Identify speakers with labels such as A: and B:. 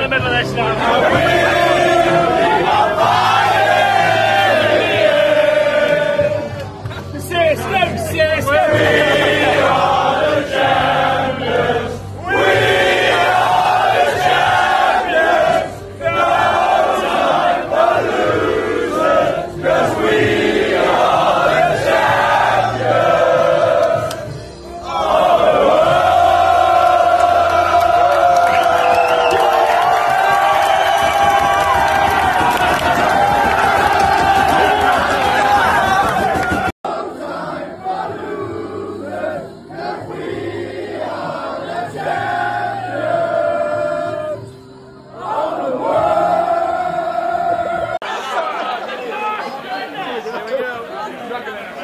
A: the middle of this now. Obrigado, galera.